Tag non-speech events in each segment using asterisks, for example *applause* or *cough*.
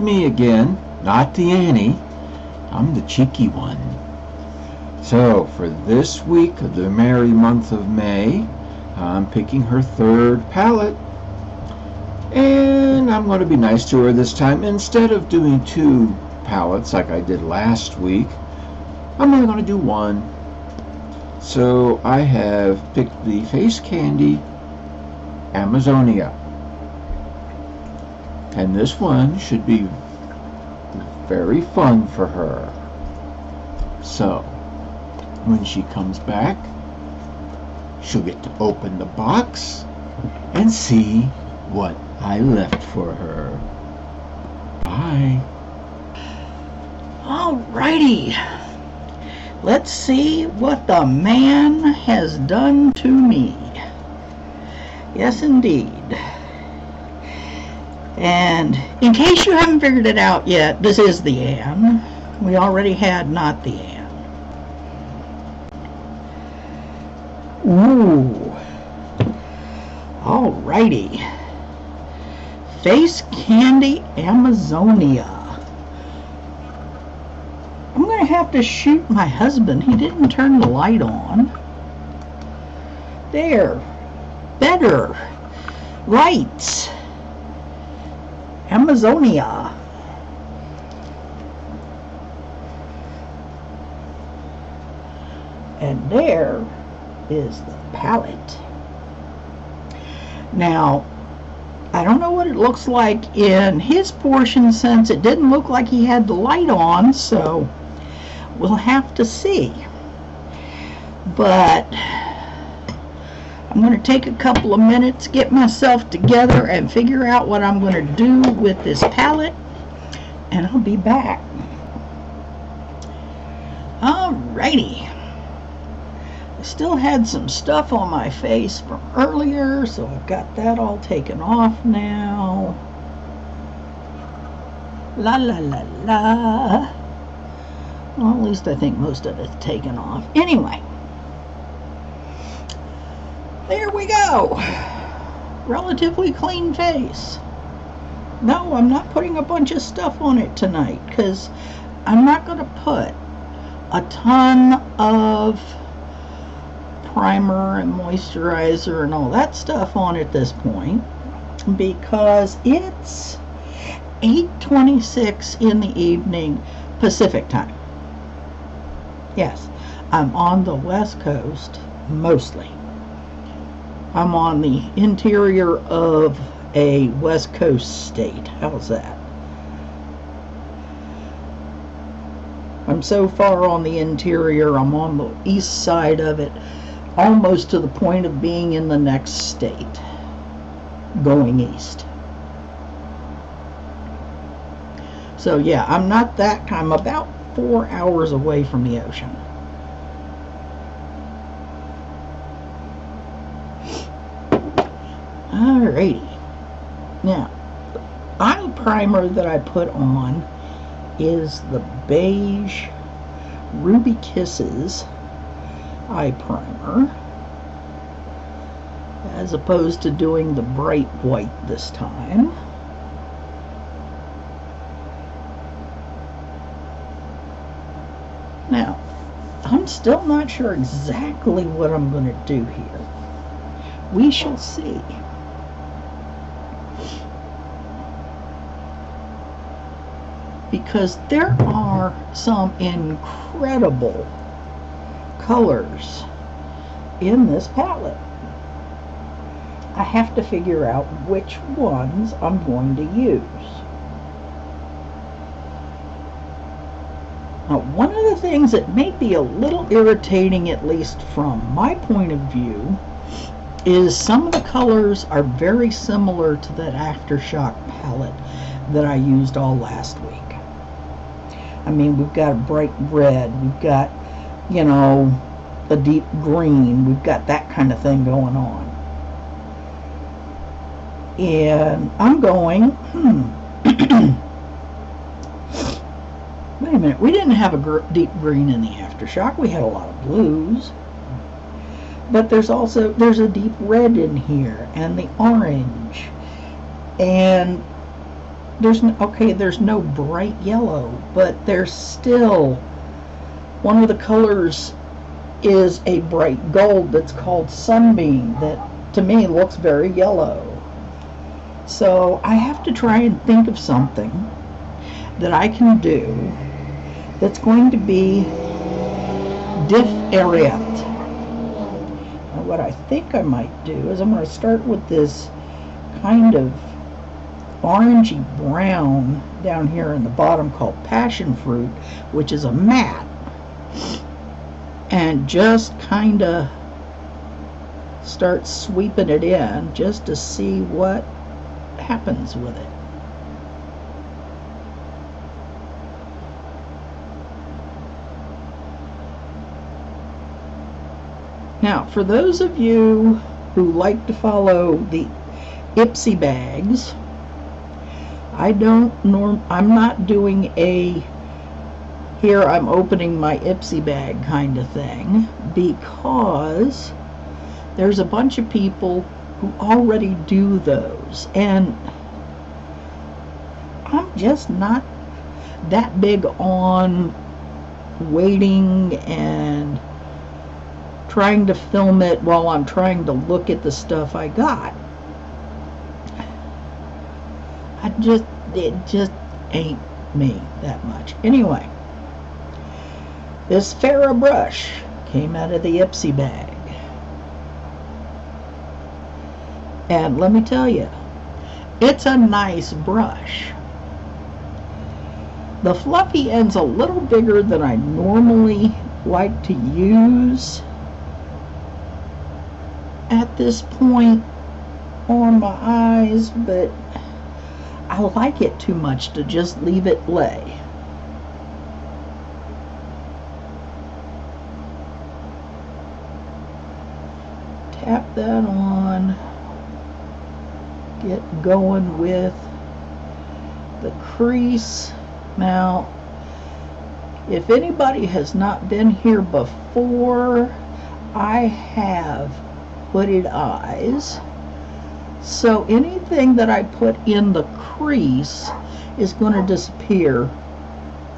Me again, not the Annie. I'm the cheeky one. So, for this week of the merry month of May, I'm picking her third palette. And I'm going to be nice to her this time. Instead of doing two palettes like I did last week, I'm only going to do one. So, I have picked the Face Candy Amazonia. And this one should be very fun for her. So, when she comes back, she'll get to open the box and see what I left for her. Bye. Alrighty. Let's see what the man has done to me. Yes, indeed. And in case you haven't figured it out yet, this is the Anne. We already had not the Anne. Ooh. Alrighty. Face Candy Amazonia. I'm going to have to shoot my husband. He didn't turn the light on. There. Better. Lights. Amazonia. And there is the palette. Now, I don't know what it looks like in his portion since it didn't look like he had the light on, so we'll have to see. But I'm going to take a couple of minutes, get myself together, and figure out what I'm going to do with this palette, and I'll be back. Alrighty. I still had some stuff on my face from earlier, so I've got that all taken off now. La la la la. Well, at least I think most of it's taken off. Anyway. There we go. Relatively clean face. No, I'm not putting a bunch of stuff on it tonight because I'm not going to put a ton of primer and moisturizer and all that stuff on at this point because it's 8.26 in the evening Pacific time. Yes, I'm on the west coast mostly. I'm on the interior of a west coast state. How's that? I'm so far on the interior, I'm on the east side of it, almost to the point of being in the next state, going east. So yeah, I'm not that, I'm about four hours away from the ocean. Alrighty. Now, eye primer that I put on is the beige Ruby Kisses eye primer as opposed to doing the bright white this time. Now, I'm still not sure exactly what I'm going to do here. We shall see. Because there are some incredible colors in this palette. I have to figure out which ones I'm going to use. Now, one of the things that may be a little irritating, at least from my point of view, is some of the colors are very similar to that Aftershock palette that I used all last week. I mean, we've got a bright red, we've got, you know, a deep green, we've got that kind of thing going on. And I'm going, hmm, *clears throat* wait a minute, we didn't have a gr deep green in the Aftershock, we had a lot of blues. But there's also, there's a deep red in here, and the orange. And there's n- okay, there's no bright yellow, but there's still one of the colors is a bright gold that's called sunbeam that to me looks very yellow. So I have to try and think of something that I can do that's going to be different. Now what I think I might do is I'm going to start with this kind of orangey brown down here in the bottom called passion fruit, which is a mat. And just kind of start sweeping it in just to see what happens with it. Now, for those of you who like to follow the Ipsy bags, I don't norm I'm not doing a here I'm opening my Ipsy bag kind of thing because there's a bunch of people who already do those and I'm just not that big on waiting and trying to film it while I'm trying to look at the stuff I got. I just, it just ain't me that much. Anyway, this Farah brush came out of the Ipsy bag. And let me tell you, it's a nice brush. The fluffy end's a little bigger than I normally like to use at this point on my eyes, but I like it too much to just leave it lay. Tap that on. Get going with the crease. Now, if anybody has not been here before, I have hooded eyes. So anything that I put in the crease is going to disappear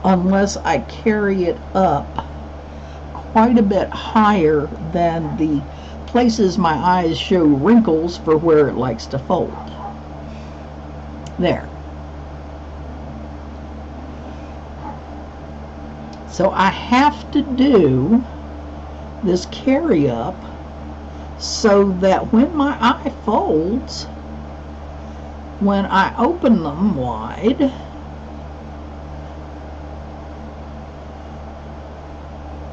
unless I carry it up quite a bit higher than the places my eyes show wrinkles for where it likes to fold. There. So I have to do this carry up so that when my eye folds, when I open them wide,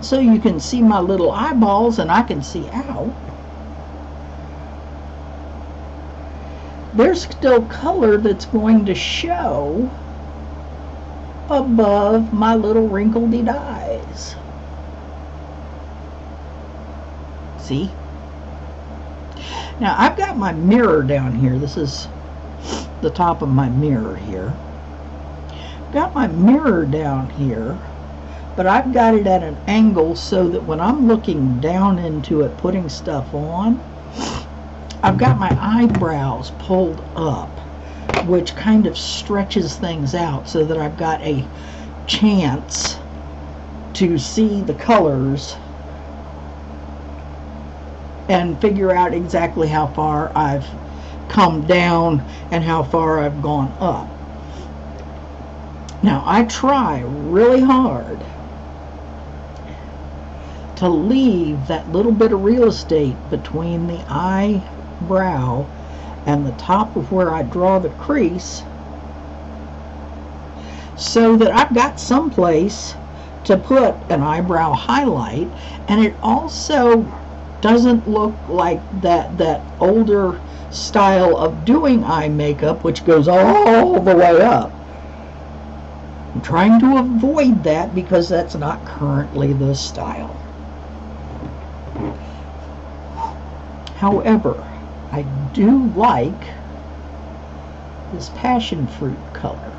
so you can see my little eyeballs and I can see out, there's still color that's going to show above my little wrinkled eyes. See? Now I've got my mirror down here. This is the top of my mirror here. Got my mirror down here, but I've got it at an angle so that when I'm looking down into it, putting stuff on, I've got my eyebrows pulled up, which kind of stretches things out so that I've got a chance to see the colors and figure out exactly how far I've come down and how far I've gone up. Now I try really hard to leave that little bit of real estate between the eyebrow and the top of where I draw the crease so that I've got some place to put an eyebrow highlight and it also doesn't look like that that older style of doing eye makeup which goes all the way up. I'm trying to avoid that because that's not currently the style. However, I do like this passion fruit color.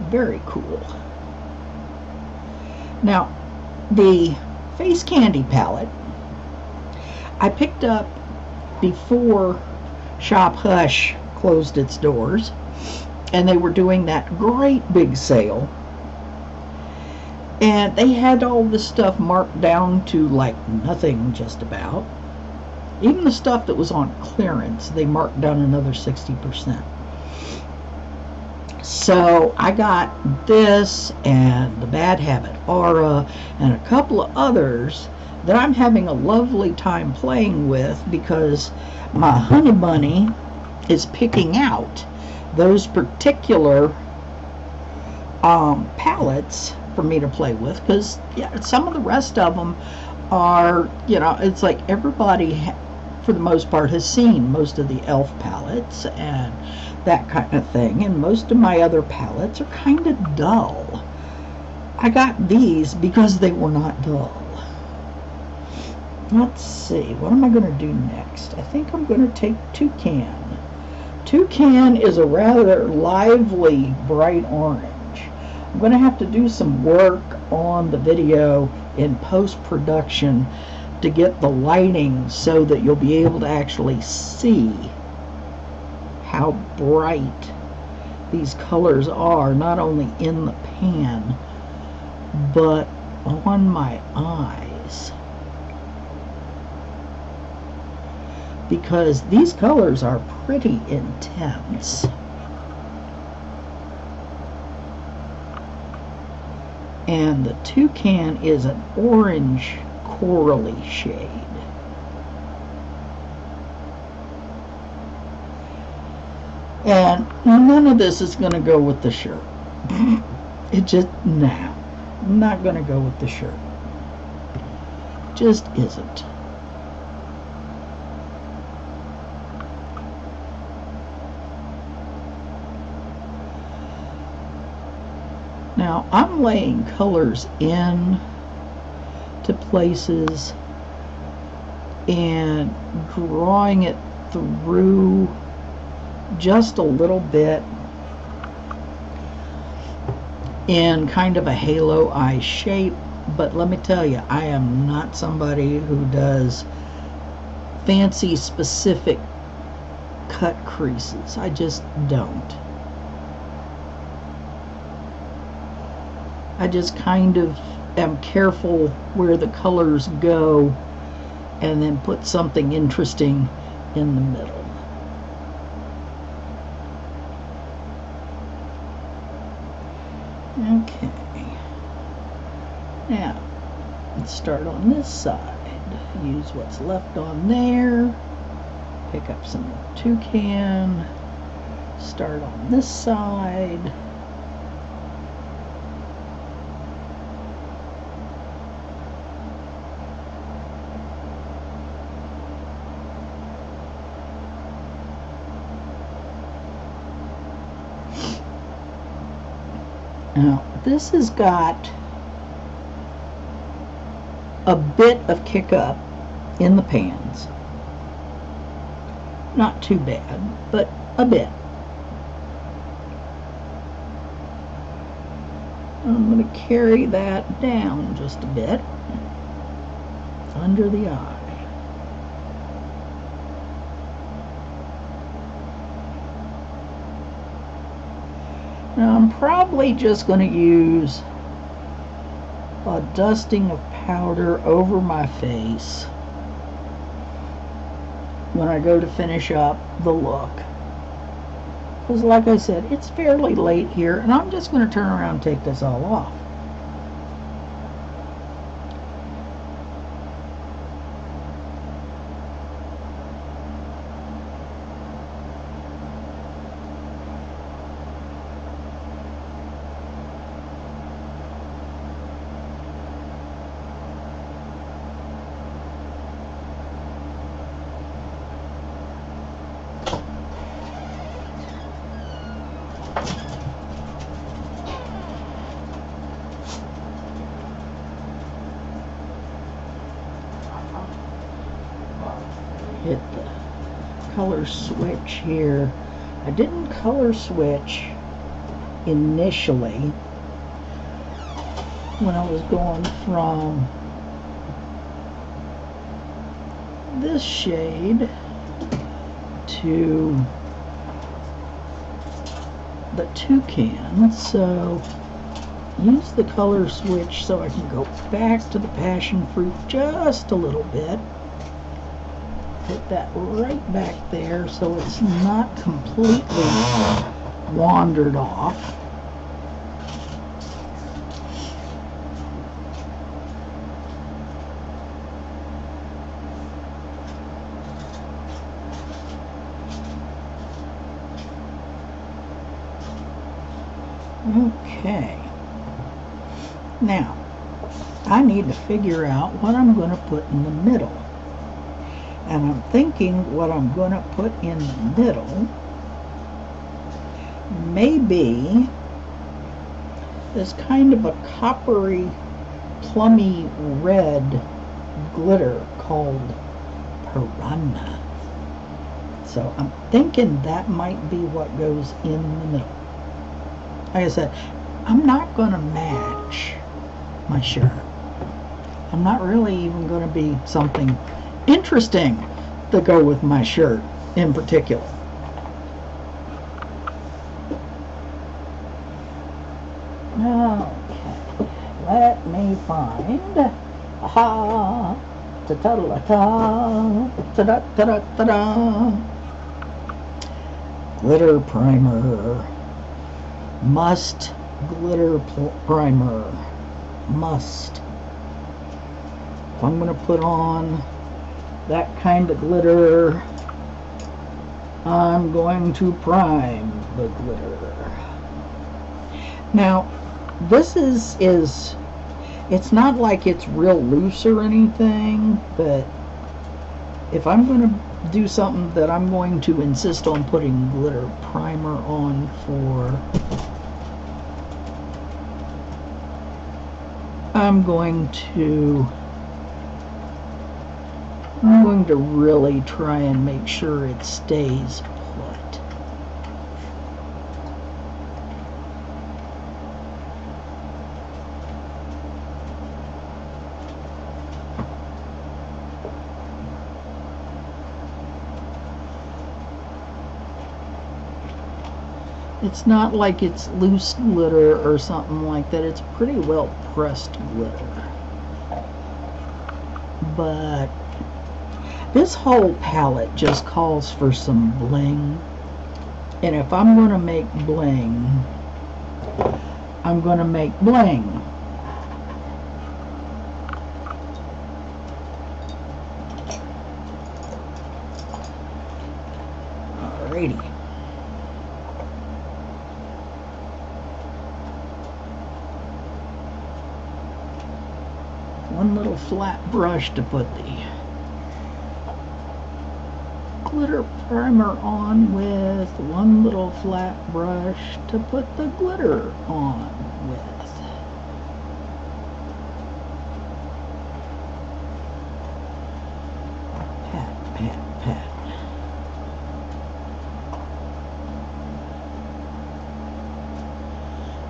Very cool. Now, the face candy palette I picked up before Shop Hush closed its doors, and they were doing that great big sale. And they had all this stuff marked down to like nothing, just about. Even the stuff that was on clearance, they marked down another 60%. So I got this and the Bad Habit Aura and a couple of others that I'm having a lovely time playing with because my honey bunny is picking out those particular um, palettes for me to play with because yeah, some of the rest of them are, you know, it's like everybody, for the most part, has seen most of the elf palettes and that kind of thing, and most of my other palettes are kind of dull. I got these because they were not dull. Let's see, what am I going to do next? I think I'm going to take Toucan. Toucan is a rather lively bright orange. I'm going to have to do some work on the video in post-production to get the lighting so that you'll be able to actually see how bright these colors are, not only in the pan, but on my eyes. Because these colors are pretty intense. And the toucan is an orange corally shade. And none of this is going to go with the shirt. It just, nah, not going to go with the shirt. Just isn't. Now, I'm laying colors in to places and drawing it through just a little bit in kind of a halo eye shape but let me tell you I am not somebody who does fancy specific cut creases. I just don't. I just kind of am careful where the colors go and then put something interesting in the middle Okay. Now, let's start on this side. Use what's left on there. Pick up some toucan. Start on this side. Now, this has got a bit of kick up in the pans. Not too bad, but a bit. I'm going to carry that down just a bit under the eye. Now I'm probably just going to use a dusting of powder over my face when I go to finish up the look. Because like I said, it's fairly late here and I'm just going to turn around and take this all off. hit the color switch here. I didn't color switch initially when I was going from this shade to the toucan, so use the color switch so I can go back to the passion fruit just a little bit. Put that right back there so it's not completely wandered off. Okay. Now, I need to figure out what I'm going to put in the middle. And I'm thinking what I'm going to put in the middle may be this kind of a coppery, plummy red glitter called piranha. So I'm thinking that might be what goes in the middle. Like I said, I'm not going to match my shirt. I'm not really even going to be something interesting to go with my shirt in particular. Okay, let me find. Aha! Ta ta ta ta ta da ta da ta da. Glitter primer. Must glitter primer. Must. If I'm going to put on that kind of glitter, I'm going to prime the glitter. Now, this is, is it's not like it's real loose or anything, but if I'm going to do something that I'm going to insist on putting glitter primer on for I'm going to I'm going to really try and make sure it stays put. It's not like it's loose glitter or something like that. It's pretty well pressed glitter. But this whole palette just calls for some bling. And if I'm going to make bling, I'm going to make bling. Alrighty. One little flat brush to put the glitter primer on with one little flat brush to put the glitter on with.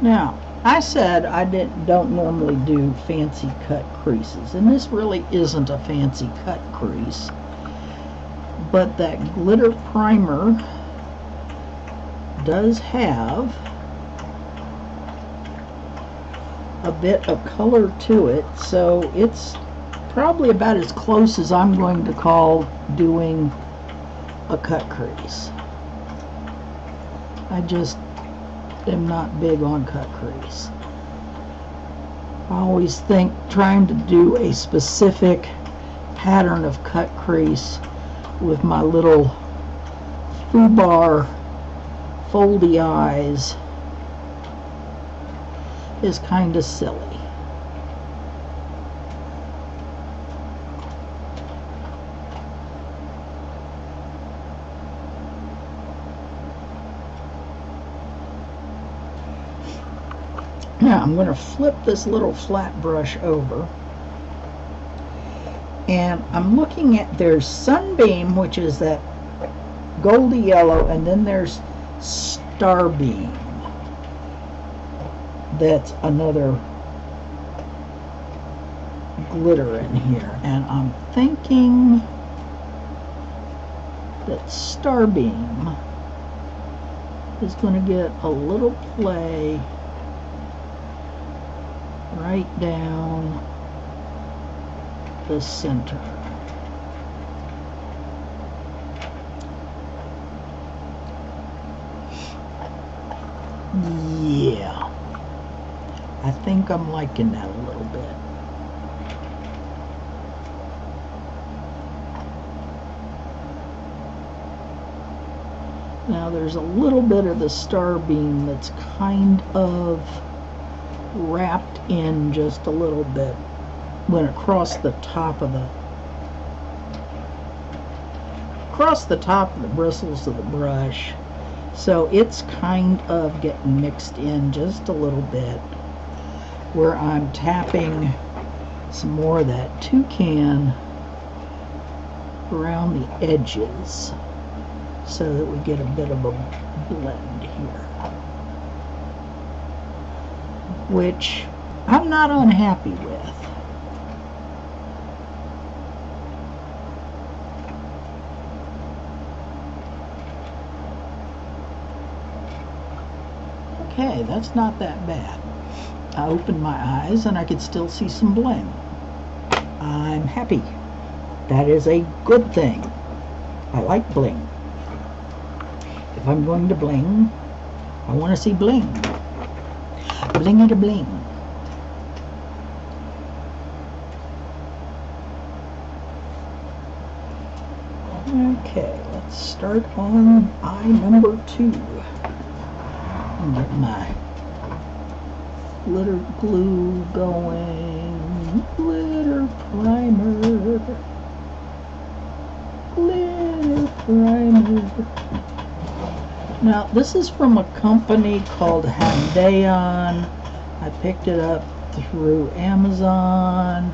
Now, I said I didn't don't normally do fancy cut creases, and this really isn't a fancy cut crease but that glitter primer does have a bit of color to it so it's probably about as close as I'm going to call doing a cut crease. I just am not big on cut crease. I always think trying to do a specific pattern of cut crease with my little foobar foldy eyes is kind of silly. Now I'm going to flip this little flat brush over and I'm looking at there's Sunbeam, which is that goldy yellow, and then there's Starbeam. That's another glitter in here, and I'm thinking that Starbeam is going to get a little play right down the center. Yeah. I think I'm liking that a little bit. Now there's a little bit of the star beam that's kind of wrapped in just a little bit. Went across the top of the across the top of the bristles of the brush. So it's kind of getting mixed in just a little bit where I'm tapping some more of that toucan around the edges so that we get a bit of a blend here. Which I'm not unhappy with. Okay, that's not that bad. I opened my eyes and I could still see some bling. I'm happy. That is a good thing. I like bling. If I'm going to bling, I want to see bling. Bling to bling. Okay, let's start on eye number two. Get my glitter glue going. Glitter primer. Glitter primer. Now, this is from a company called Handaiyan. I picked it up through Amazon.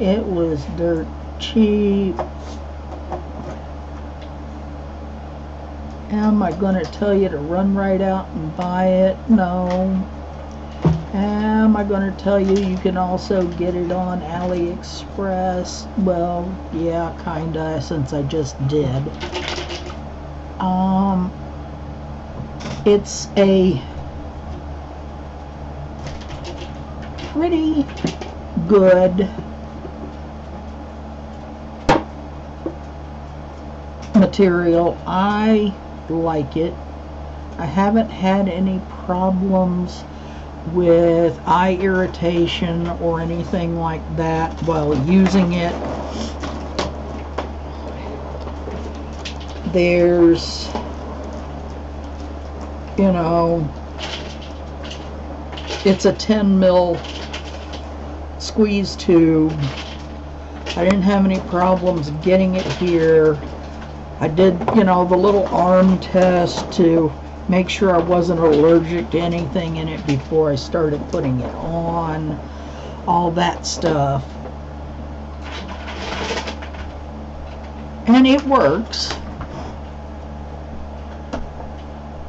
It was dirt cheap. Am I going to tell you to run right out and buy it? No. Am I going to tell you you can also get it on AliExpress? Well, yeah, kinda, since I just did. Um, it's a pretty good material. I like it. I haven't had any problems with eye irritation or anything like that while using it. There's, you know, it's a 10 mil squeeze tube. I didn't have any problems getting it here. I did, you know, the little arm test to make sure I wasn't allergic to anything in it before I started putting it on. All that stuff. And it works.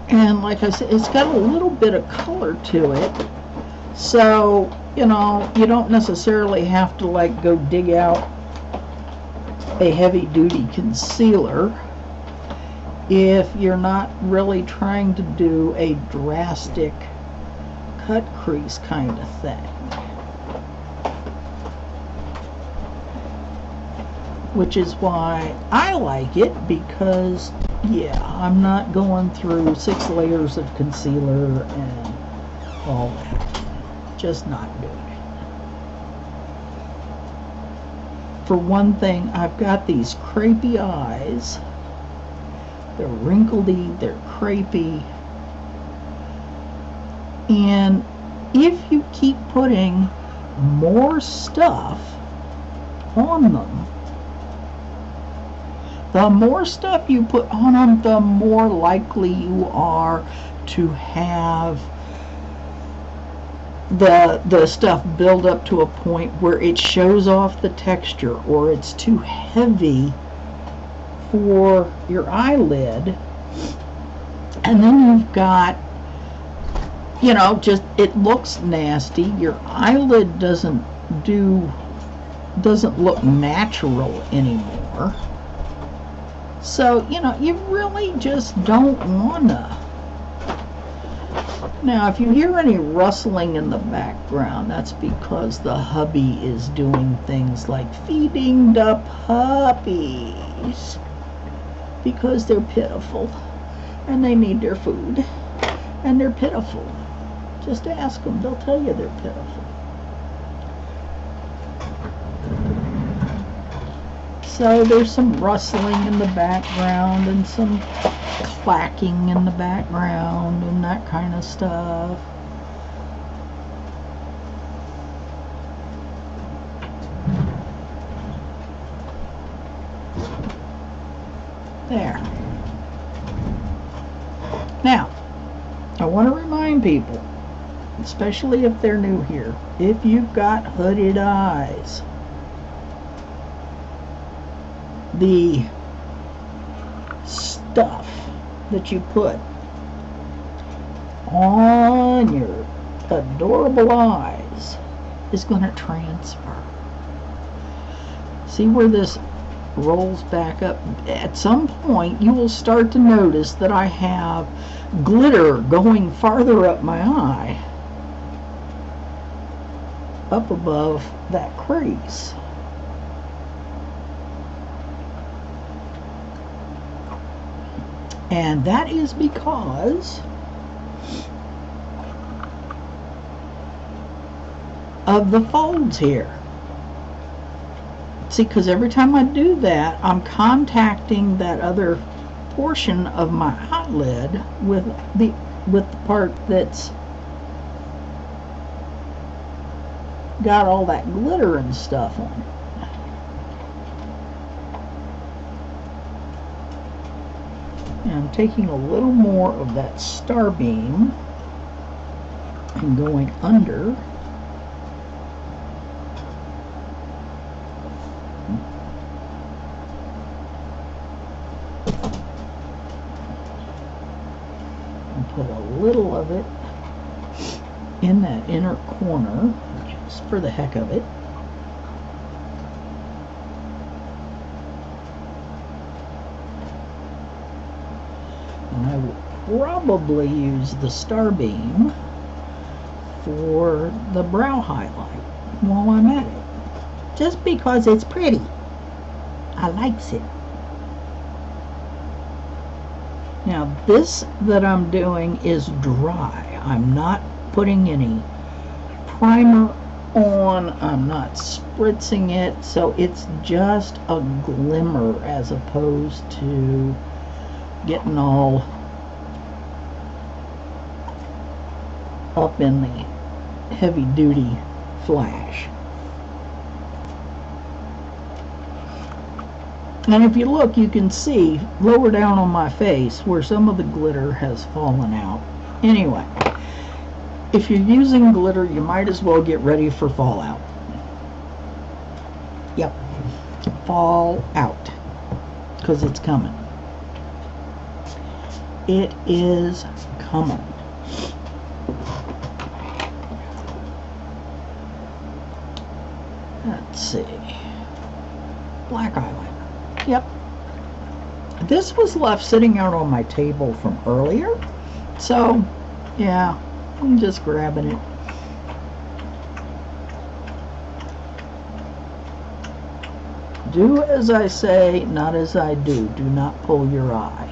And like I said, it's got a little bit of color to it. So, you know, you don't necessarily have to like go dig out a heavy duty concealer if you're not really trying to do a drastic cut crease kind of thing. Which is why I like it because, yeah, I'm not going through six layers of concealer and all that. Just not doing it. For one thing, I've got these crepey eyes. They're wrinkledy, they're crepey. And if you keep putting more stuff on them, the more stuff you put on them, the more likely you are to have the the stuff build up to a point where it shows off the texture or it's too heavy for your eyelid and then you've got you know just it looks nasty. Your eyelid doesn't do doesn't look natural anymore. So you know you really just don't wanna. Now, if you hear any rustling in the background, that's because the hubby is doing things like feeding the puppies because they're pitiful and they need their food and they're pitiful. Just ask them, they'll tell you they're pitiful. So there's some rustling in the background and some clacking in the background and that kind of stuff. There. Now, I want to remind people, especially if they're new here, if you've got hooded eyes, the stuff that you put on your adorable eyes is going to transfer. See where this rolls back up? At some point, you will start to notice that I have glitter going farther up my eye, up above that crease. And that is because of the folds here. See, because every time I do that, I'm contacting that other portion of my eyelid with the with the part that's got all that glitter and stuff on it. And I'm taking a little more of that star beam and going under and put a little of it in that inner corner just for the heck of it. And I will probably use the star beam for the brow highlight while I'm at it. Just because it's pretty. I likes it. Now this that I'm doing is dry. I'm not putting any primer on. I'm not spritzing it. So it's just a glimmer as opposed to getting all up in the heavy duty flash. And if you look, you can see lower down on my face where some of the glitter has fallen out. Anyway, if you're using glitter, you might as well get ready for fallout. Yep, fall out, because it's coming. It is coming. Let's see. Black eyeliner. Yep. This was left sitting out on my table from earlier. So, yeah, I'm just grabbing it. Do as I say, not as I do. Do not pull your eye.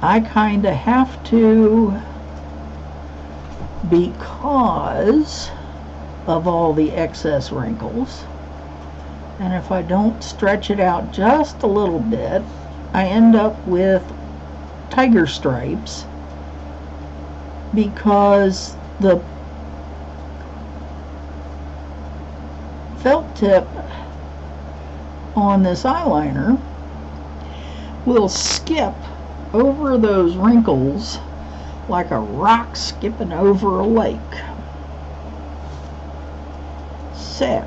I kind of have to because of all the excess wrinkles. And if I don't stretch it out just a little bit, I end up with tiger stripes because the felt tip on this eyeliner will skip over those wrinkles like a rock skipping over a lake. So,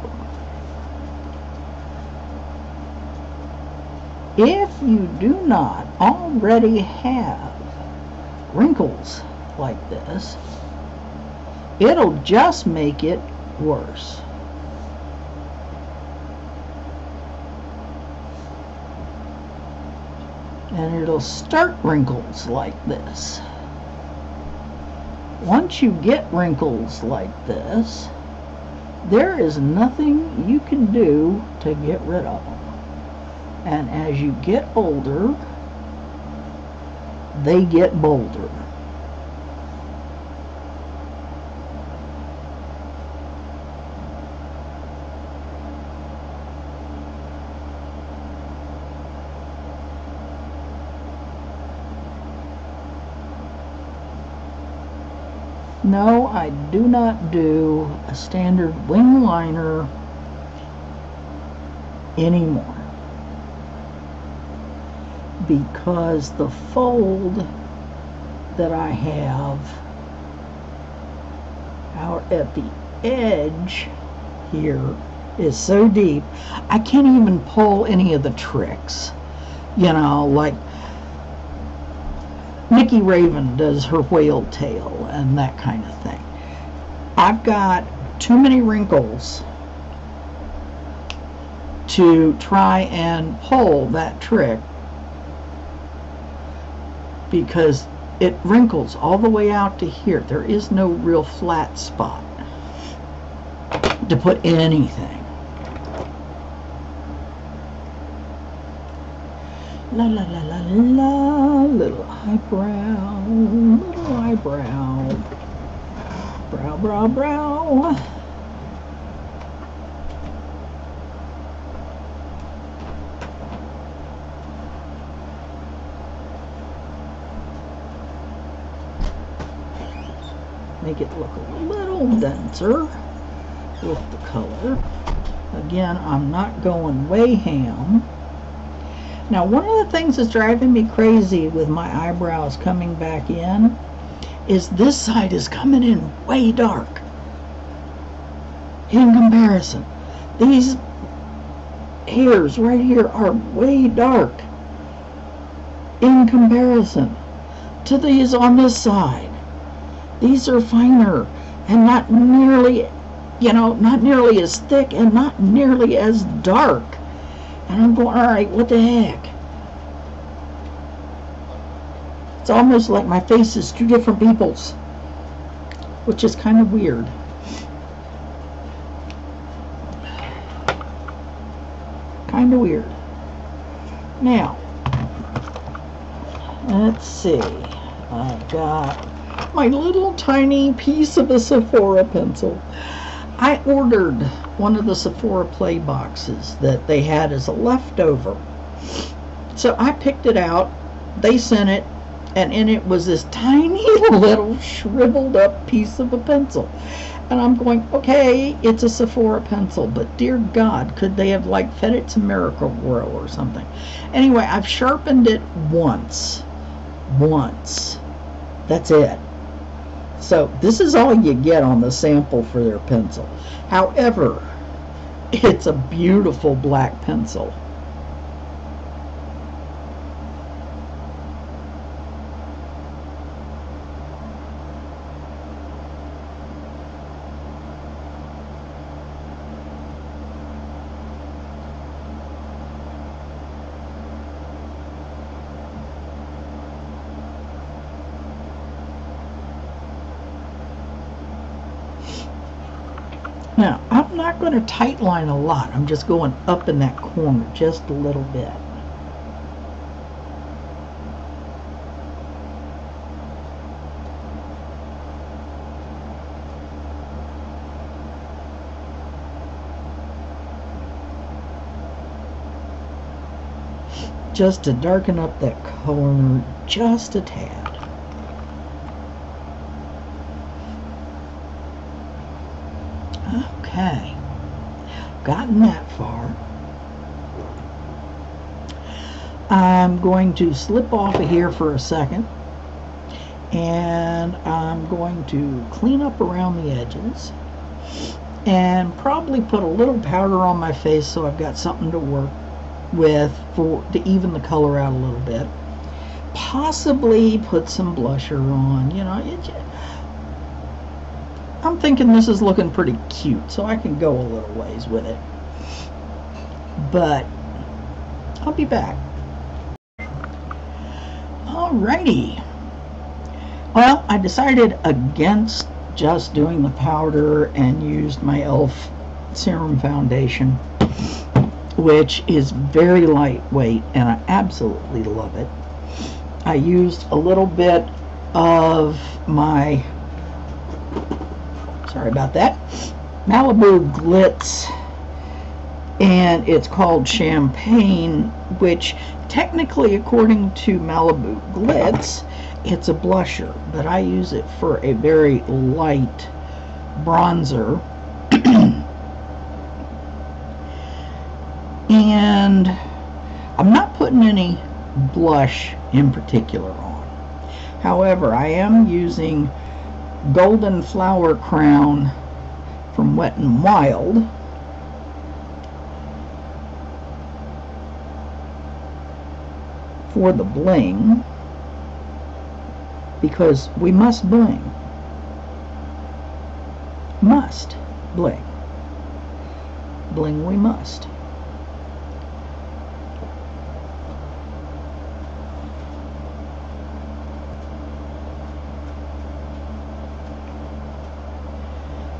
if you do not already have wrinkles like this, it'll just make it worse. and it'll start wrinkles like this. Once you get wrinkles like this, there is nothing you can do to get rid of them. And as you get older, they get bolder. No, I do not do a standard wing liner anymore because the fold that I have out at the edge here is so deep I can't even pull any of the tricks you know like Nikki Raven does her whale tail and that kind of thing. I've got too many wrinkles to try and pull that trick because it wrinkles all the way out to here. There is no real flat spot to put anything. La la la la la, little eyebrow, little eyebrow, brow, brow. Make it look a little denser with the color. Again, I'm not going way ham. Now, one of the things that's driving me crazy with my eyebrows coming back in is this side is coming in way dark in comparison. These hairs right here are way dark in comparison to these on this side. These are finer and not nearly, you know, not nearly as thick and not nearly as dark. And I'm going, all right, what the heck? It's almost like my face is two different people's, which is kind of weird. Kind of weird. Now, let's see. I've got my little tiny piece of a Sephora pencil. I ordered one of the Sephora play boxes that they had as a leftover. So I picked it out. They sent it, and in it was this tiny *laughs* little shriveled up piece of a pencil. And I'm going, okay, it's a Sephora pencil, but dear God, could they have like fed it to Miracle-Gro or something? Anyway, I've sharpened it once. Once. That's it. So this is all you get on the sample for their pencil. However, *laughs* it's a beautiful black pencil. Now, I'm not going to tight line a lot. I'm just going up in that corner just a little bit. Just to darken up that corner just a tad. Okay, gotten that far. I'm going to slip off of here for a second and I'm going to clean up around the edges and probably put a little powder on my face so I've got something to work with for to even the color out a little bit possibly put some blusher on you know it, I'm thinking this is looking pretty cute, so I can go a little ways with it. But I'll be back. Alrighty. Well, I decided against just doing the powder and used my e.l.f. serum foundation, which is very lightweight and I absolutely love it. I used a little bit of my, sorry about that, Malibu Glitz and it's called Champagne, which technically, according to Malibu Glitz, it's a blusher, but I use it for a very light bronzer. *clears throat* and I'm not putting any blush in particular on. However, I am using Golden Flower Crown from Wet n Wild for the bling because we must bling. Must bling. Bling we must.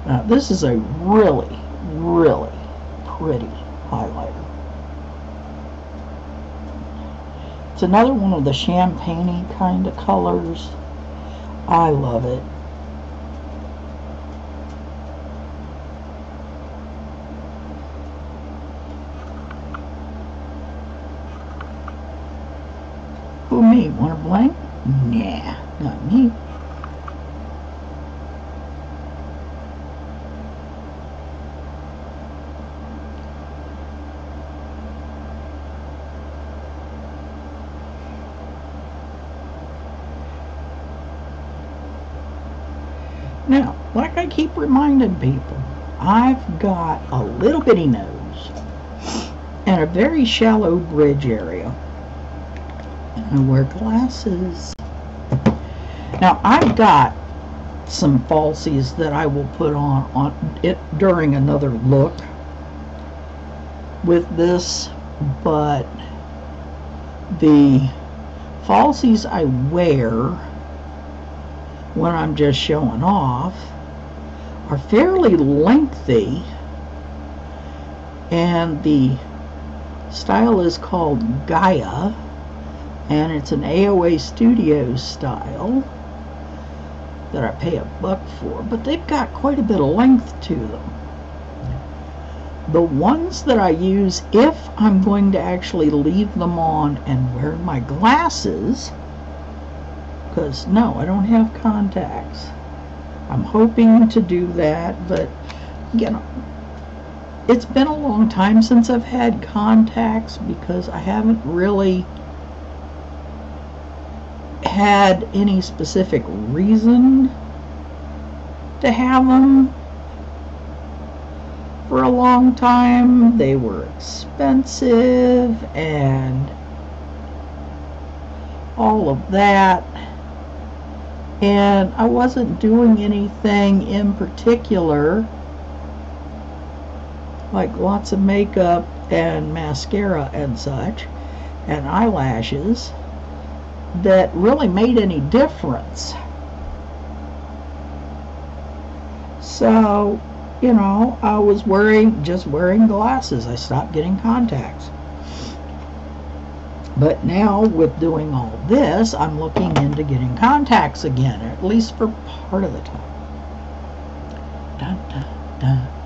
Now this is a really, really pretty highlighter. It's another one of the champagne kind of colors. I love it. Who me? Want to blank? Nah, not me. Now, like I keep reminding people, I've got a little bitty nose and a very shallow bridge area. And I wear glasses. Now, I've got some falsies that I will put on on it during another look with this, but the falsies I wear when I'm just showing off are fairly lengthy and the style is called Gaia and it's an AOA Studios style that I pay a buck for but they've got quite a bit of length to them the ones that I use if I'm going to actually leave them on and wear my glasses because no, I don't have contacts. I'm hoping to do that, but you know, it's been a long time since I've had contacts because I haven't really had any specific reason to have them for a long time. They were expensive and all of that and I wasn't doing anything in particular like lots of makeup and mascara and such and eyelashes that really made any difference so you know I was wearing just wearing glasses I stopped getting contacts but now, with doing all this, I'm looking into getting contacts again, at least for part of the time. Dun, dun, dun.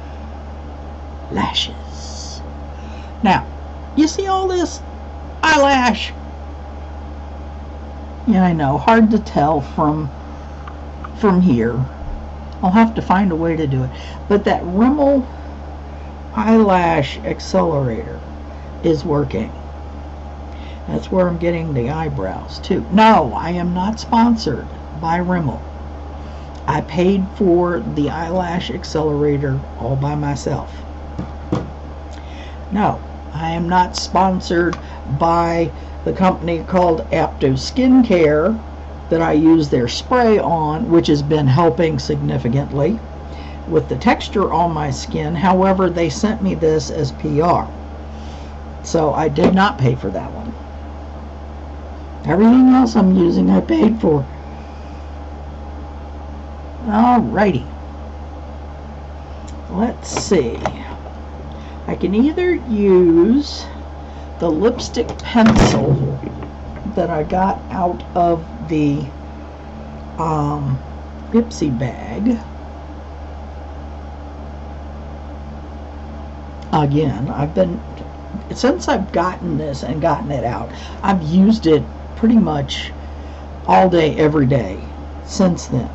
Lashes. Now, you see all this eyelash? Yeah, I know, hard to tell from from here. I'll have to find a way to do it. But that Rimmel eyelash accelerator is working. That's where I'm getting the eyebrows too. No, I am not sponsored by Rimmel. I paid for the eyelash accelerator all by myself. No, I am not sponsored by the company called Apto Skincare that I use their spray on, which has been helping significantly with the texture on my skin. However, they sent me this as PR. So I did not pay for that one. Everything else I'm using I paid for. Alrighty. Let's see. I can either use the lipstick pencil that I got out of the um, Ipsy bag. Again, I've been, since I've gotten this and gotten it out, I've used it pretty much all day, every day since then.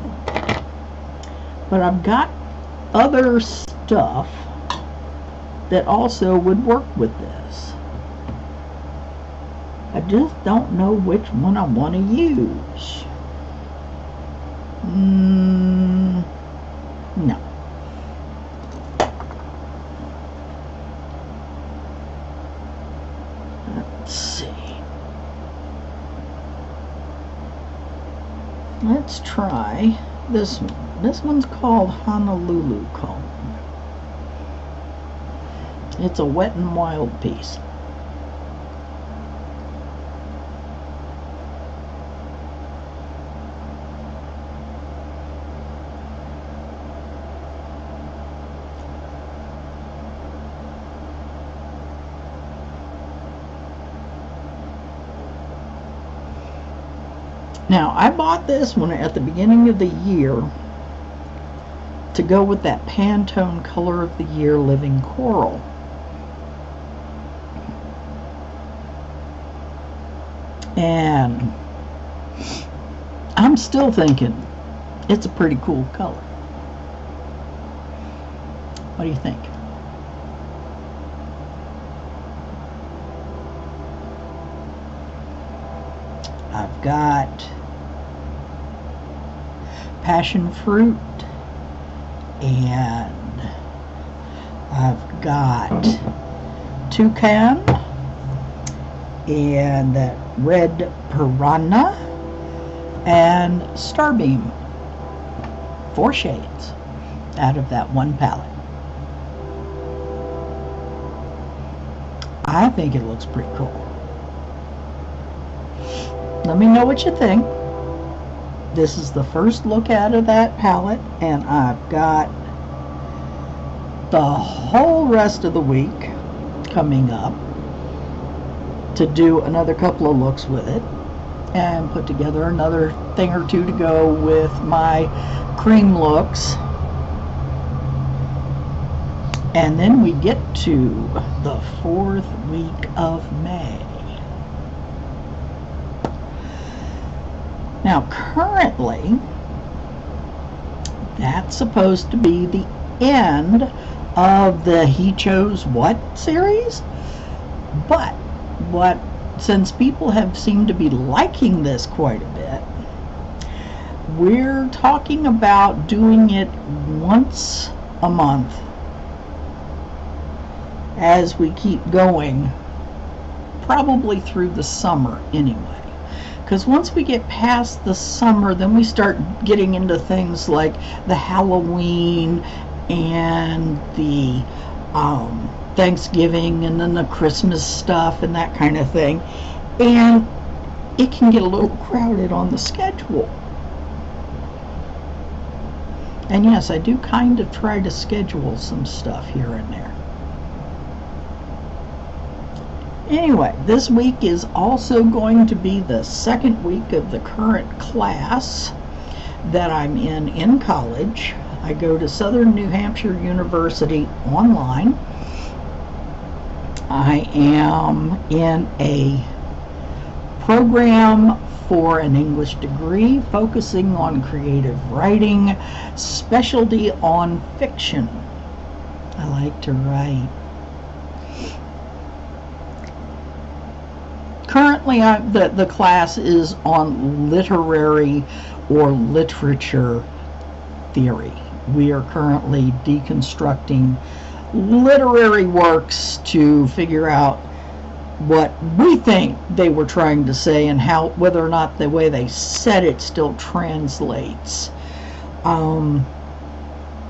But I've got other stuff that also would work with this. I just don't know which one I want to use. Mm, no. Let's see. Let's try this one. This one's called Honolulu Cone. It's a wet and wild piece. Now, I bought this one at the beginning of the year to go with that Pantone Color of the Year Living Coral. And I'm still thinking it's a pretty cool color. What do you think? I've got passion fruit and I've got toucan and that red piranha and starbeam. Four shades out of that one palette. I think it looks pretty cool. Let me know what you think. This is the first look out of that palette and I've got the whole rest of the week coming up to do another couple of looks with it and put together another thing or two to go with my cream looks and then we get to the fourth week of May Now, currently, that's supposed to be the end of the He Chose What series. But, what, since people have seemed to be liking this quite a bit, we're talking about doing it once a month as we keep going, probably through the summer anyway. Because once we get past the summer, then we start getting into things like the Halloween and the um, Thanksgiving and then the Christmas stuff and that kind of thing. And it can get a little crowded on the schedule. And yes, I do kind of try to schedule some stuff here and there. Anyway, this week is also going to be the second week of the current class that I'm in in college. I go to Southern New Hampshire University online. I am in a program for an English degree focusing on creative writing, specialty on fiction. I like to write. currently I, the, the class is on literary or literature theory. We are currently deconstructing literary works to figure out what we think they were trying to say and how whether or not the way they said it still translates. Um,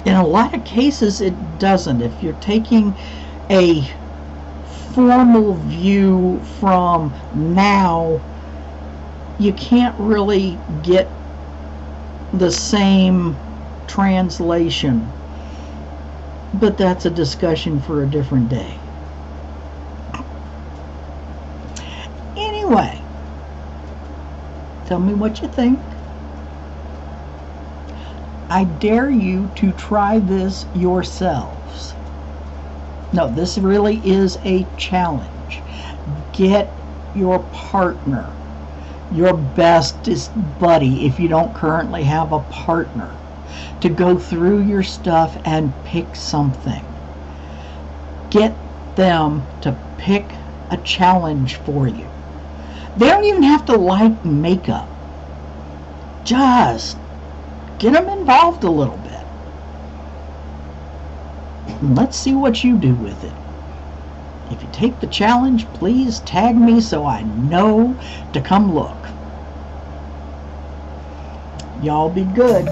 in a lot of cases, it doesn't. If you're taking a formal view from now you can't really get the same translation. But that's a discussion for a different day. Anyway, tell me what you think. I dare you to try this yourselves. No, this really is a challenge. Get your partner, your bestest buddy, if you don't currently have a partner, to go through your stuff and pick something. Get them to pick a challenge for you. They don't even have to like makeup. Just get them involved a little bit. Let's see what you do with it. If you take the challenge, please tag me so I know to come look. Y'all be good.